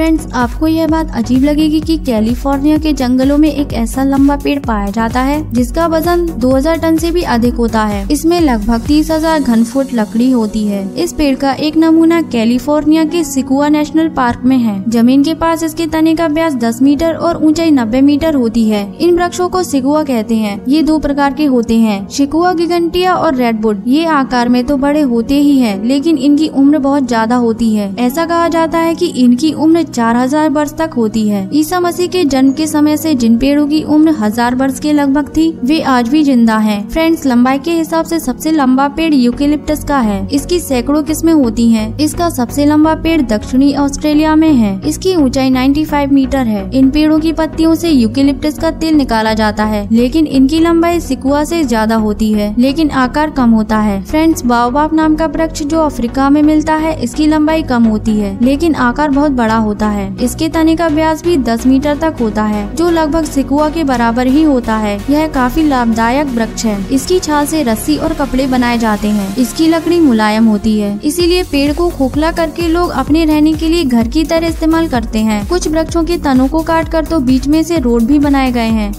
Friends आपको यह बात अजीब लगेगी कि कैलिफ़ोर्निया के जंगलों में एक ऐसा लंबा पेड़ पाया जाता है, जिसका वज़न 2000 टन से भी अधिक होता है। इसमें लगभग तीस हज़ार घन फुट लकड़ी होती है। इस पेड़ का एक नमूना कैलिफ़ोर्निया के सिकुआ नेशनल पार्क में है। ज़मीन के पास इसके तने का व्यास 10 मीटर और ऊंचाई 90 मीटर होती है। इन वृक्षों को सिकुआ कहते हैं। ये दो प्रकार के होते हैं शिकुआ गिगंटिया और रेडवुड। ये आकार में तो बड़े होते ही है, लेकिन इनकी उम्र बहुत ज़्यादा होती है। ऐसा कहा जाता है की इनकी उम्र चार हज़ार वर्ष तक होती है। ईसा मसीह के जन्म के समय से जिन पेड़ों की उम्र हज़ार वर्ष के लगभग थी, वे आज भी ज़िंदा हैं। फ्रेंड्स, लंबाई के हिसाब से सबसे लंबा पेड़ यूकेलिप्टस का है। इसकी सैकड़ों किस्में होती हैं। इसका सबसे लंबा पेड़ दक्षिणी ऑस्ट्रेलिया में है। इसकी ऊंचाई 95 मीटर है। इन पेड़ों की पत्तियों से यूकेलिप्टस का तेल निकाला जाता है। लेकिन इनकी लंबाई सिकुआ से ज़्यादा होती है, लेकिन आकार कम होता है। फ्रेंड्स बाओबाब नाम का वृक्ष जो अफ्रीका में मिलता है, इसकी लंबाई कम होती है, लेकिन आकार बहुत बड़ा होता है। इसके तने का व्यास भी 10 मीटर तक होता है, जो लगभग सिकुआ के बराबर ही होता है। यह काफ़ी लाभदायक वृक्ष है। इसकी छाल से रस्सी और कपड़े बनाए जाते हैं। इसकी लकड़ी मुलायम होती है। इसीलिए पेड़ को खोखला करके लोग अपने रहने के लिए घर की तरह इस्तेमाल करते हैं। कुछ वृक्षों के तनों को काट कर तो बीच में से रोड भी बनाए गए हैं।